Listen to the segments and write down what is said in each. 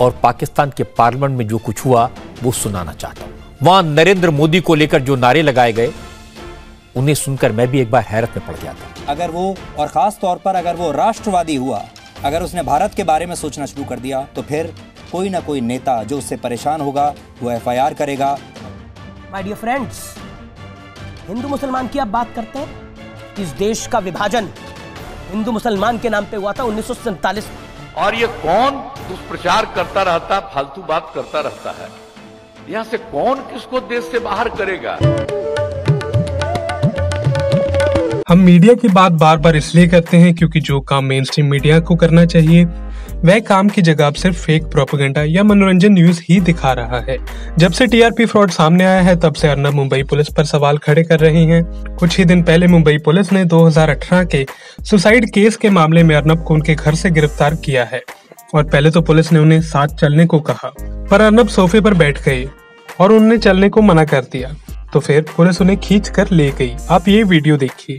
और पाकिस्तान के पार्लियामेंट में जो कुछ हुआ वो सुनाना चाहता हूँ। वहाँ नरेंद्र मोदी को लेकर जो नारे लगाए गए उन्हें सुनकर मैं भी एक बार हैरत में पड़ गया था। अगर वो और ख़ास तौर पर अगर वो राष्ट्रवादी हुआ अगर उसने भारत के बारे में सोचना शुरू कर दिया तो फिर कोई ना कोई नेता जो उससे परेशान होगा वो एफआईआर करेगा। माय डियर फ्रेंड्स हिंदू मुसलमान की आप बात करते हैं? इस देश का विभाजन हिंदू मुसलमान के नाम पे हुआ था उन्नीस सौ सैंतालीस और ये कौन दुष्प्रचार करता रहता, फालतू बात करता रहता है। यहाँ से कौन किसको देश से बाहर करेगा? हम मीडिया की बात बार बार इसलिए करते हैं क्योंकि जो काम मेन स्ट्रीम मीडिया को करना चाहिए, वह काम की जगह अब सिर्फ़ फेक प्रोपेगेंडा या मनोरंजन न्यूज़ ही दिखा रहा है। जब से टीआरपी फ्रॉड सामने आया है, तब से अर्नब मुंबई पुलिस पर सवाल खड़े कर रहे हैं। कुछ ही दिन पहले मुंबई पुलिस ने 2018 के सुसाइड केस के मामले में अर्नब को उनके घर से गिरफ़्तार किया है। और पहले तो पुलिस ने उन्हें साथ चलने को कहा, पर अर्नब सोफे पर बैठ गए और उन्हें चलने को मना कर दिया। तो फिर पुलिस उन्हें खींच कर ले गई। आप ये वीडियो देखिए।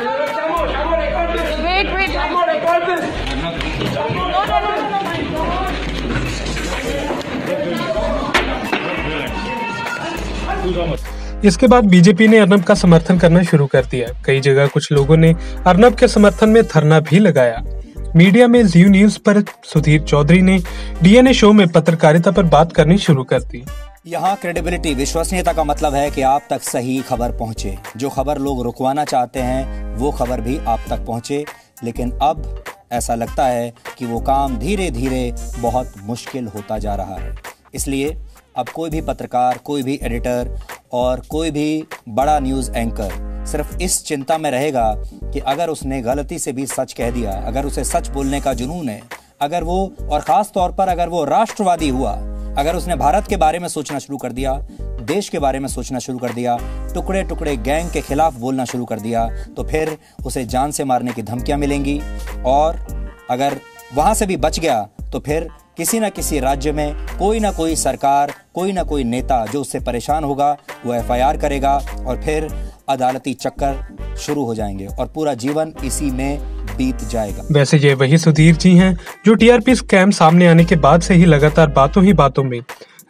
इसके बाद बीजेपी ने अर्नब का समर्थन करना शुरू कर दिया। कई जगह कुछ लोगों ने अर्नब के समर्थन में धरना भी लगाया। मीडिया में जीव न्यूज़ पर सुधीर चौधरी ने डीएनए शो में पत्रकारिता पर बात करनी शुरू कर दी। यहाँ क्रेडिबिलिटी विश्वसनीयता का मतलब है कि आप तक सही खबर पहुँचे। जो खबर लोग रुकवाना चाहते हैं, वो खबर भी आप तक पहुँचे। लेकिन अब ऐसा लगता है कि वो काम धीरे धीरे बहुत मुश्किल होता जा रहा है। इसलिए अब कोई भी पत्रकार, कोई भी एडिटर और कोई भी बड़ा न्यूज़ एंकर सिर्फ़ इस चिंता में रहेगा कि अगर उसने गलती से भी सच कह दिया, अगर उसे सच बोलने का जुनून है, अगर वो, और ख़ास तौर पर अगर वो राष्ट्रवादी हुआ, अगर उसने भारत के बारे में सोचना शुरू कर दिया, देश के बारे में सोचना शुरू कर दिया टुकड़े टुकड़े गैंग के खिलाफ बोलना शुरू कर दिया तो फिर उसे जान से मारने की धमकियाँ मिलेंगी। और अगर वहाँ से भी बच गया तो फिर किसी न किसी राज्य में कोई ना कोई सरकार कोई ना कोई नेता जो उससे परेशान होगा वो एफआईआर करेगा और फिर अदालती चक्कर शुरू हो जाएँगे और पूरा जीवन इसी में बीत जाएगा। वैसे ये वही सुधीर जी हैं जो टीआरपी स्कैम सामने आने के बाद से ही लगातार बातों ही बातों में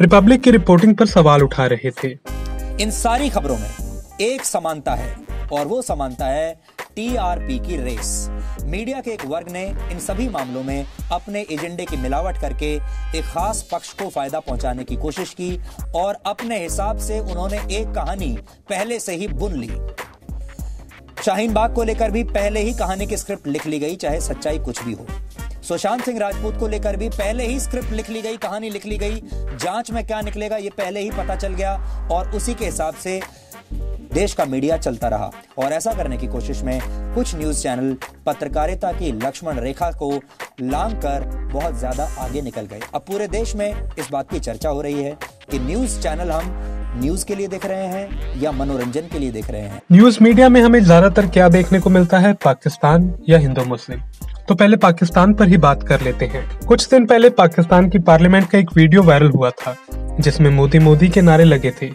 रिपब्लिक की रिपोर्टिंग पर सवाल उठा रहे थे। इन सारी खबरों में एक समानता है और वो समानता है टीआरपी की रेस। मीडिया के एक वर्ग ने इन सभी मामलों में अपने एजेंडे की मिलावट करके एक खास पक्ष को फ़ायदा पहुँचाने की कोशिश की और अपने हिसाब से उन्होंने एक कहानी पहले से ही बुन ली। शाहीन बाग को लेकर भी पहले ही कहानी की स्क्रिप्ट लिख ली गई, चाहे सच्चाई कुछ भी हो। सुशांत सिंह राजपूत को लेकर भी पहले ही स्क्रिप्ट लिख ली गई, कहानी लिख ली गई। जाँच में क्या निकलेगा, ये पहले ही पता चल गया और उसी के हिसाब से देश का मीडिया चलता रहा। और ऐसा करने की कोशिश में कुछ न्यूज़ चैनल पत्रकारिता की लक्ष्मण रेखा को लांग कर बहुत ज़्यादा आगे निकल गए। अब पूरे देश में इस बात की चर्चा हो रही है कि न्यूज़ चैनल हम न्यूज़ के लिए देख रहे हैं या मनोरंजन के लिए देख रहे हैं। न्यूज़ मीडिया में हमें ज़्यादातर क्या देखने को मिलता है, पाकिस्तान या हिंदू मुस्लिम? तो पहले पाकिस्तान पर ही बात कर लेते हैं। कुछ दिन पहले पाकिस्तान की पार्लियामेंट का एक वीडियो वायरल हुआ था। जिसमें मोदी मोदी के नारे लगे थे।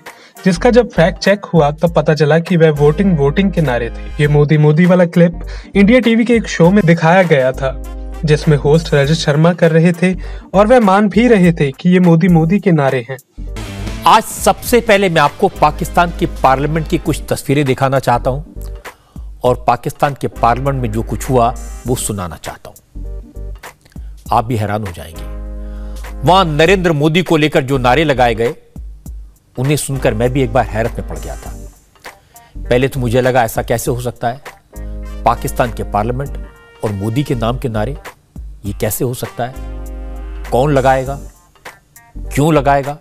जिसका जब फैक्ट चेक हुआ, तब पता चला कि वह वोटिंग वोटिंग के नारे थे। ये मोदी मोदी वाला क्लिप इंडिया टीवी के एक शो में दिखाया गया था, जिसमें होस्ट रजत शर्मा कर रहे थे और वह मान भी रहे थे कि ये मोदी मोदी के नारे हैं। आज सबसे पहले मैं आपको पाकिस्तान की पार्लियामेंट की कुछ तस्वीरें दिखाना चाहता हूँ और पाकिस्तान के पार्लियामेंट में जो कुछ हुआ, वो सुनाना चाहता हूँ। आप भी हैरान हो जाएँगे। वहाँ नरेंद्र मोदी को लेकर जो नारे लगाए गए, उन्हें सुनकर मैं भी एक बार हैरत में पड़ गया था। पहले तो मुझे लगा ऐसा कैसे हो सकता है? पाकिस्तान के पार्लियामेंट और मोदी के नाम के नारे, ये कैसे हो सकता है? कौन लगाएगा? क्यों लगाएगा?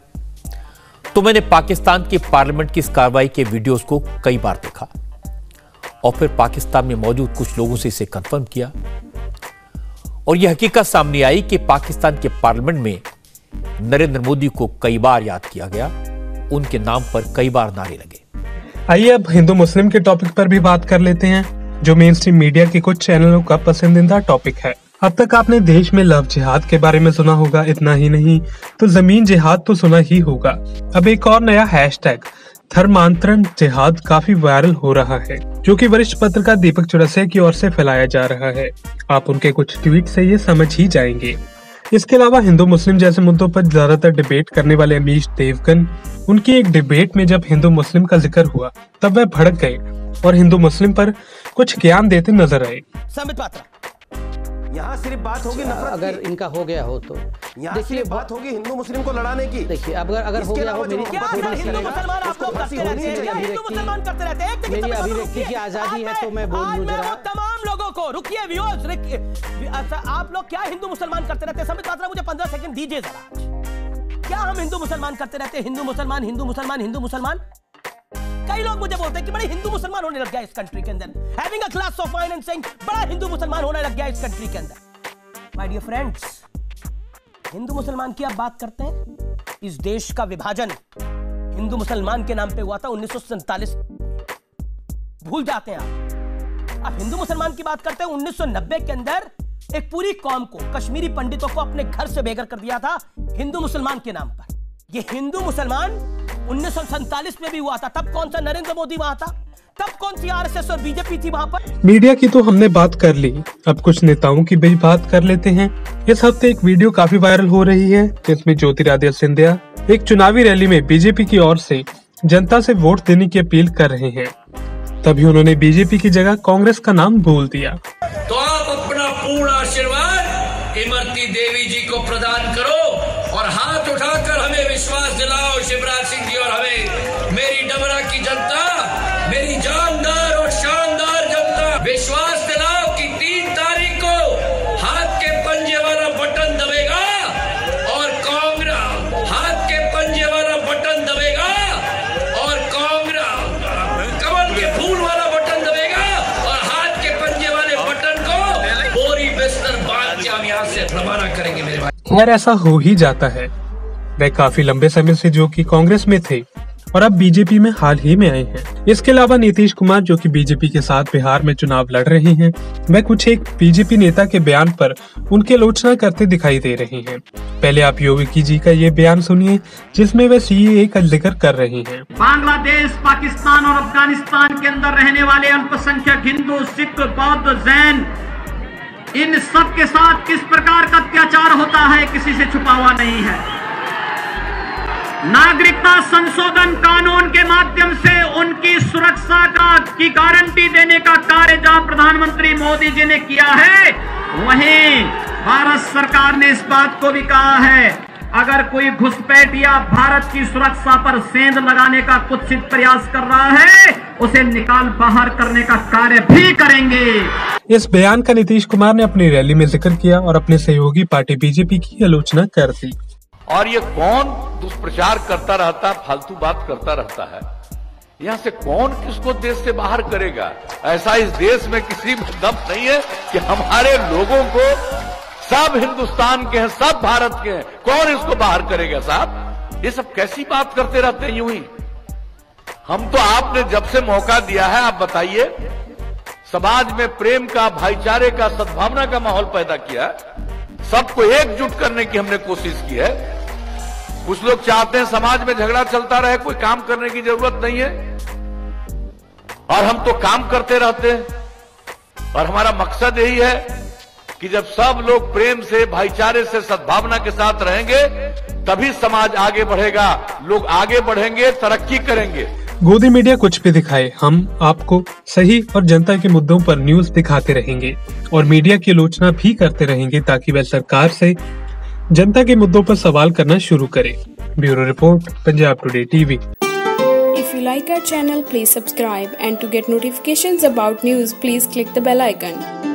तो मैंने पाकिस्तान के पार्लियामेंट की इस कार्रवाई के वीडियोस को कई बार देखा और फिर पाकिस्तान में मौजूद कुछ लोगों से इसे कंफर्म किया। और यह हकीकत सामने आई कि पाकिस्तान के पार्लियामेंट में नरेंद्र मोदी को कई बार याद किया गया। उनके नाम पर कई बार नारे लगे। आइए अब हिंदू मुस्लिम के टॉपिक पर भी बात कर लेते हैं, जो मेन स्ट्रीम मीडिया के कुछ चैनलों का पसंदीदा टॉपिक है। अब तक आपने देश में लव जिहाद के बारे में सुना होगा, इतना ही नहीं तो ज़मीन जिहाद तो सुना ही होगा। अब एक और नया हैशटैग धर्मांतरण जिहाद काफ़ी वायरल हो रहा है जो कि वरिष्ठ पत्रकार दीपक चौरसिया की ओर से फैलाया जा रहा है। आप उनके कुछ ट्वीट से ये समझ ही जाएँगे। इसके अलावा हिंदू मुस्लिम जैसे मुद्दों पर ज़्यादातर डिबेट करने वाले अमीश देवगन उनकी एक डिबेट में जब हिंदू मुस्लिम का ज़िक्र हुआ तब वह भड़क गए और हिंदू मुस्लिम पर कुछ ज्ञान देते नज़र आए। पात्रा यहाँ सिर्फ़ बात होगी नफरत अगर इनका हो गया हो तो। यहाँ सिर्फ़ बात होगी हिंदू मुस्लिम को लड़ाने की। देखिए अगर अगर हो गया हो मेरी लोग करते रहते हैं। हिंदू मुसलमान करते रहते हैं? एक मेरी तो अभिव्यक्ति की आज़ादी है तो मैं बोल आज लूँ मैं जरा। वो तमाम लोगों को रुकिए व्यूअर्स अच्छा आप लोग क्या हिंदू मुसलमान करते रहते हैं? संबित पात्रा मुझे पंद्रह सेकंड दीजिए जरा। क्या हम हिंदू मुसलमान करते रहते हैं? हिंदू मुसलमान हिंदू मुसलमान हिंदू मुसलमान? कई लोग मुझे बोलते हैं कि बड़े हिंदू मुसलमान होने लग गया इस कंट्री के अंदर। Having a class of and saying बड़ा हिंदू मुसलमान होने लग गया इस कंट्री के अंदर. माय डियर फ्रेंड्स हिंदू मुसलमान की आप बात करते हैं? इस देश का विभाजन हिंदू मुसलमान के नाम पे हुआ था उन्नीस सौ सैंतालीस। भूल जाते हैं आप। आप हिंदू मुसलमान की बात करते हैं 1990 के अंदर एक पूरी कौम को, कश्मीरी पंडितों को अपने घर से बेघर कर दिया था हिंदू मुसलमान के नाम पर। यह हिंदू मुसलमान उन्नीस सौ सैंतालीस में भी हुआ था। तब कौन सा नरेंद्र मोदी वहाँ था? तब कौन सी आरएसएस और बीजेपी थी वहाँ पर? मीडिया की तो हमने बात कर ली। अब कुछ नेताओं की भी बात कर लेते हैं। इस हफ़्ते एक वीडियो काफ़ी वायरल हो रही है जिसमें ज्योतिरादित्य सिंधिया एक चुनावी रैली में बीजेपी की ओर से जनता से वोट देने की अपील कर रहे हैं। तभी उन्होंने बीजेपी की जगह कांग्रेस का नाम बोल दिया। तो से रवाना करेंगे मेरे भाई। खैर ऐसा हो ही जाता है। वह काफ़ी लंबे समय से जो कि कांग्रेस में थे और अब बीजेपी में हाल ही में आए हैं। इसके अलावा नीतीश कुमार जो कि बीजेपी के साथ बिहार में चुनाव लड़ रहे हैं वह कुछ एक बीजेपी नेता के बयान पर उनकी आलोचना करते दिखाई दे रहे हैं। पहले आप योगी जी का ये बयान सुनिए जिसमें वे सीएए का ज़िक्र कर रहे हैं। बांग्लादेश पाकिस्तान और अफ़गानिस्तान के अंदर रहने वाले अल्पसंख्यक हिंदू सिख बौद्ध जैन इन सब के साथ किस प्रकार का अत्याचार होता है, किसी से छुपा हुआ नहीं है। नागरिकता संशोधन कानून के माध्यम से उनकी सुरक्षा का, की गारंटी देने का कार्य जहाँ प्रधानमंत्री मोदी जी ने किया है, वहीं भारत सरकार ने इस बात को भी कहा है, अगर कोई घुसपैठ या भारत की सुरक्षा पर सेंध लगाने का कुत्सित प्रयास कर रहा है, उसे निकाल बाहर करने का कार्य भी करेंगे। इस बयान का नीतीश कुमार ने अपनी रैली में ज़िक्र किया और अपने सहयोगी पार्टी बीजेपी की आलोचना कर दी। और ये कौन दुष्प्रचार करता रहता, फालतू बात करता रहता है? यहाँ से कौन किसको देश से बाहर करेगा? ऐसा इस देश में किसी में दम नहीं है कि हमारे लोगों को सब हिंदुस्तान के हैं, सब भारत के हैं। कौन इसको बाहर करेगा साहब? ये सब कैसी बात करते रहते हैं यूँ ही? हम तो आपने जब से मौका दिया है, आप बताइए। समाज में प्रेम का, भाईचारे का, सद्भावना का माहौल पैदा किया सबको एकजुट करने की हमने कोशिश की है। कुछ लोग चाहते हैं समाज में झगड़ा चलता रहे, कोई काम करने की ज़रूरत नहीं है। और हम तो काम करते रहते हैं। और हमारा मकसद यही है कि जब सब लोग प्रेम से, भाईचारे से, सद्भावना के साथ रहेंगे, तभी समाज आगे बढ़ेगा। लोग आगे बढ़ेंगे, तरक्की करेंगे। गोदी मीडिया कुछ भी दिखाए हम आपको सही और जनता के मुद्दों पर न्यूज़ दिखाते रहेंगे और मीडिया की आलोचना भी करते रहेंगे ताकि वह सरकार से जनता के मुद्दों पर सवाल करना शुरू करे bureau report Punjab today TV If you like our channel, please subscribe and to get notifications about news, please click the bell icon.